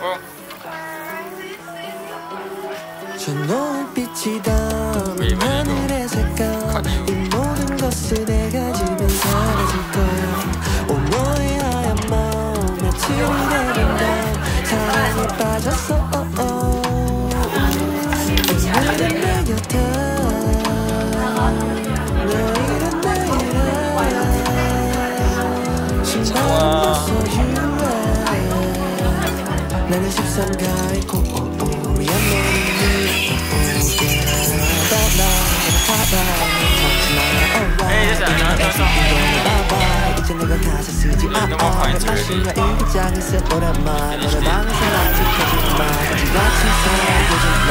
어? 저 노을빛이 담은 하늘의 색깔 이 모든 것을 내가 지면 사라질 거야 나는 13가의 코오리한 너를 Hey, this is another song. 이제 내가 가사 쓰지 No more points already. 마시며 일기장에서 오랜만 너를 방에서 아직까지 마 같이 사라져진 나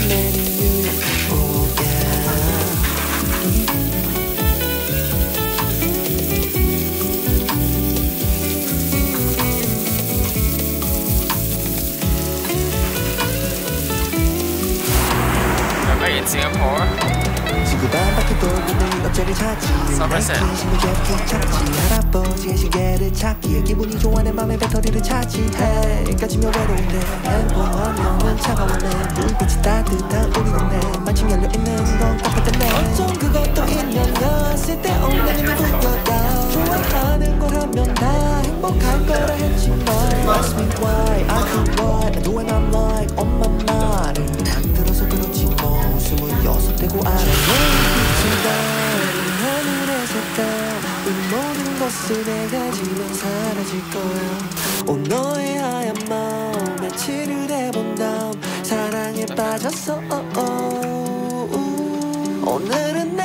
oh Singapore? 지구 반바퀴 돌고 내 인연이야 쓸데없는 누구보다 좋아하는 걸 하면 다 행복할 거라 했지만 Ask me why I feel what I do and I'm like 엄마 말을 안 들어서 그렇지 뭐. 스물여섯 되고 알아 빛이 닿는 하늘의 색깔 이 모든 것을 내가 지면 사라질 거야. 오 너의 하얀 마음 며칠을 해본 다음 사랑에 빠졌어. 오늘은